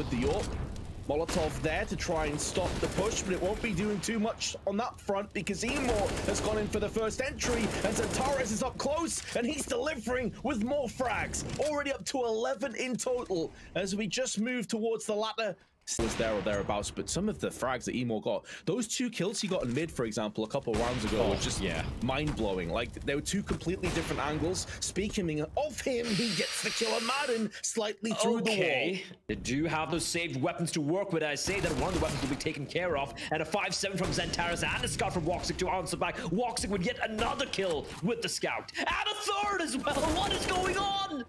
with the AWP. Molotov there to try and stop the push, but it won't be doing too much on that front because imoRR has gone in for the first entry and Xantares is up close and he's delivering with more frags. Already up to 11 in total as we just move towards the latter was there or thereabouts, but some of the frags that imoRR got, those two kills he got in mid, for example, a couple rounds ago, oh, were just yeah. mind-blowing. Like, they were two completely different angles. Speaking of him, he gets the kill on maden slightly through okay. the wall. They do have those saved weapons to work with. I say that one of the weapons will be taken care of, and a 5-7 from Xantares and a scout from Woxic to answer back. Woxic would get another kill with the scout, and a third as well. What is going on?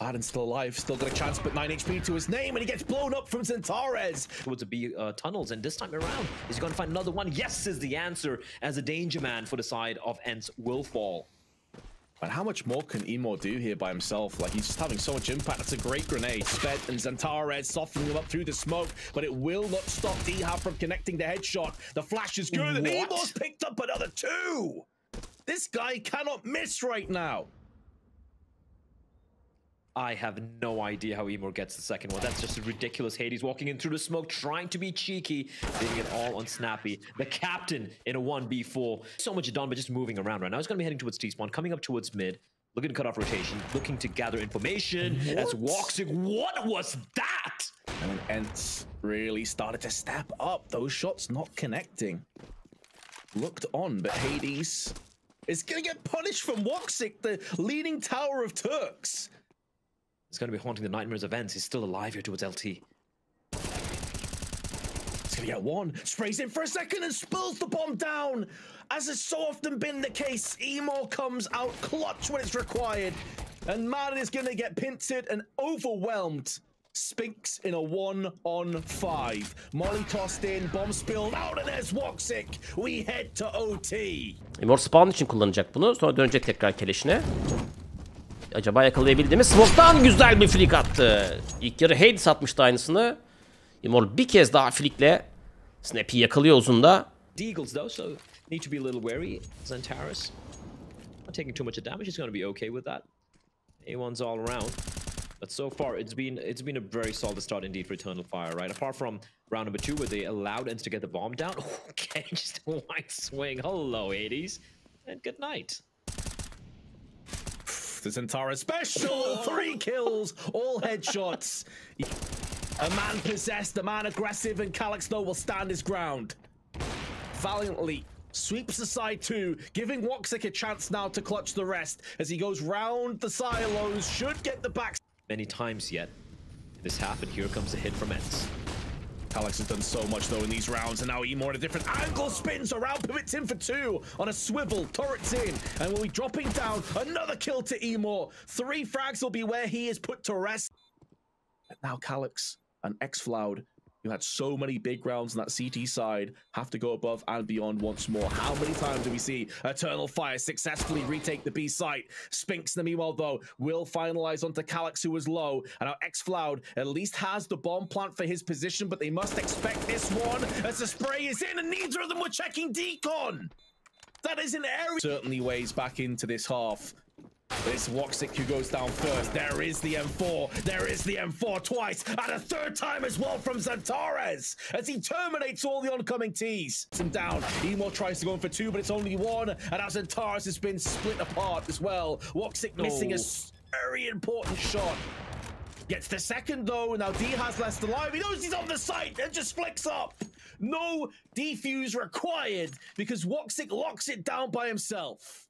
Baden's still alive, still got a chance, but 9 HP to his name, and he gets blown up from Xantares. Towards the B uh, tunnels, and this time around, is he going to find another one? Yes is the answer, as a danger man for the side of ENCE will fall. And how much more can imoRR do here by himself? Like, he's just having so much impact. That's a great grenade. Sped and Xantares softening him up through the smoke, but it will not stop dycha from connecting the headshot. The flash is good, what? and imoRR's picked up another two! This guy cannot miss right now. I have no idea how imoRR gets the second one. That's just ridiculous Hades walking in through the smoke, trying to be cheeky, leaving it all on Snappi. The captain in a 1v4. So much done, but just moving around right now. He's going to be heading towards T-spawn, coming up towards mid, looking to cut off rotation, looking to gather information what? as Woxic. What was that? And ENCE really started to step up. Those shots not connecting. Looked on, but Hades is going to get punished from Woxic, the leading tower of Turks. He's going to be haunting the nightmares events. He's still alive here towards LT. He's going to get one. Sprays in for a second and spills the bomb down. As has so often been the case, imoRR comes out clutch when it's required. And maden is going to get pincered and overwhelmed. Spinx in a one on five. Molly tossed in, bomb spilled out, and there's Woxic. We head to OT. imoRR spawn için kullanacak bunu. Sonra dönecek tekrar keleşine. Acaba yakalayabildi mi? Smoke'tan güzel bir flick attı. İlk yarı Hades atmıştı aynısını. Immortal bir kez daha flickle Snappy yakalıyor uzunda. Deagles though, so need to be a little wary. Xantares not taking too much damage. He's going to be okay with that. A1's all around. But so far, it's been it's been a very solid start indeed for Eternal Fire, right? Apart from round number two, where they allowed ENCE to get the bomb down. Okay, just a wide swing. Hello, 80s. And good night the Zentara special! Three kills, all headshots. A man possessed, a man aggressive, and Calyx will stand his ground. Valiantly sweeps aside two, giving Woxic a chance now to clutch the rest as he goes round the silos, should get the back. Many times yet. This happened. Here comes a hit from ENCE. Alex has done so much though in these rounds, and now imoRR at a different angle spins around, pivots in for two on a swivel, turrets in, and we'll be dropping down another kill to imoRR. Three frags will be where he is put to rest. And now Calyx and xfl0ud you had so many big rounds on that CT side, have to go above and beyond once more. How many times do we see Eternal Fire successfully retake the B site? Spinx, in the meanwhile, though, will finalize onto Calyx, who was low. And our xfl0ud at least has the bomb plant for his position, but they must expect this one as the spray is in, and neither of them were checking decon. That is an area. Certainly weighs back into this half. It's Woxic who goes down first. There is the M4. There is the M4 twice. And a third time as well from Xantares as he terminates all the oncoming T's. Him down. imoRR tries to go in for two, but it's only one. And as Xantares has been split apart as well. Woxic missing a very important shot. Gets the second though. And now D has less alive. He knows he's on the site and just flicks up. No defuse required because Woxic locks it down by himself.